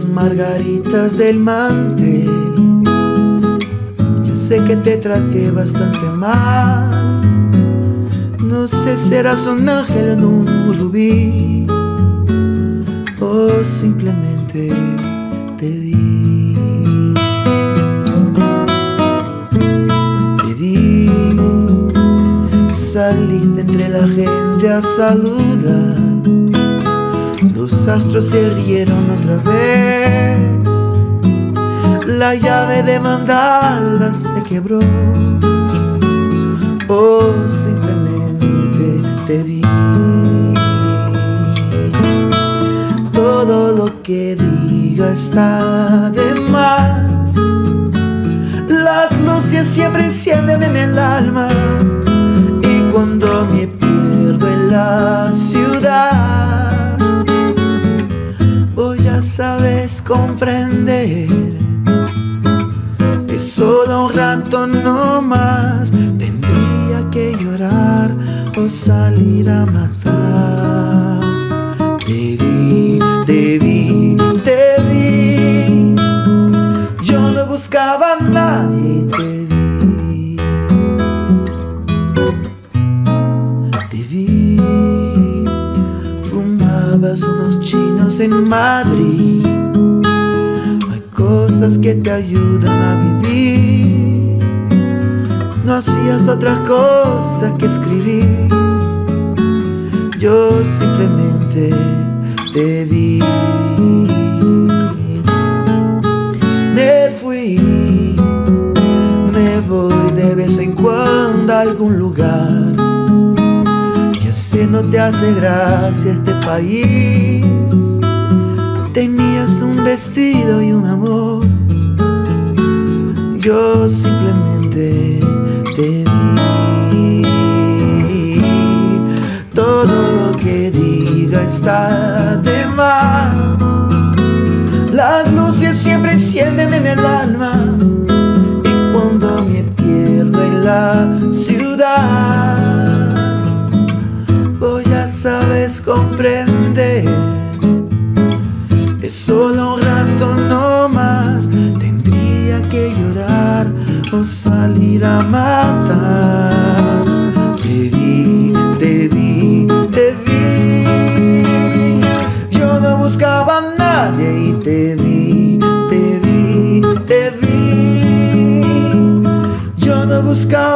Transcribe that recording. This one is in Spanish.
margaritas del mantel. Yo sé que te traté bastante mal. No sé si eras un ángel o un rubí. O simplemente te vi. Te vi. Saliste entre la gente a saludar los astros se rieron otra vez. La llave de mandala se quebró. Oh, simplemente te vi. Todo lo que diga está de más. Las luces siempre encienden en el alma. Sabes comprender. Es solo un rato no más. Tendría que llorar o salir a matar. Te vi, te vi, te vi. Yo no buscaba a en Madrid que te ayudan a vivir. No hacías otra cosa que escribir. Yo simplemente te vi. Me fui, me voy de vez en cuando a algún lugar. Ya sé, no te hace gracia este país. Vestido y un amor yo simplemente te vi. Todo lo que diga está de más. Las luces siempre encienden en el alma. Y cuando me pierdo en la ciudad, voy a sabes comprender. Es solo un rato no más, tendría que llorar o salir a matar. Te vi, te vi, te vi. Yo no buscaba a nadie y te vi, te vi, te vi. Yo no buscaba